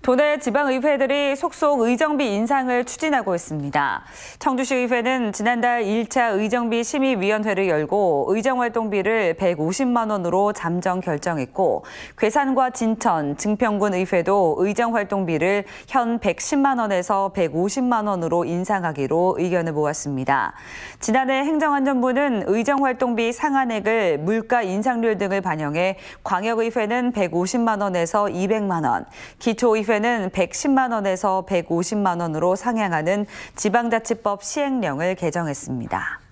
도내 지방의회들이 속속 의정비 인상을 추진하고 있습니다. 청주시의회는 지난달 1차 의정비 심의위원회를 열고 의정활동비를 150만 원으로 잠정 결정했고 괴산과 진천, 증평군 의회도 의정활동비를 현 110만 원에서 150만 원으로 인상하기로 의견을 모았습니다. 지난해 행정안전부는 의정활동비 상한액을 물가 인상률 등을 반영해 광역의회는 150만 원에서 200만 원, 기초의회 의회는 110만 원에서 150만 원으로 상향하는 지방자치법 시행령을 개정했습니다.